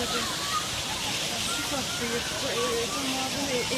koydum. Şu kaptı yırttı. Ee, tam ağzını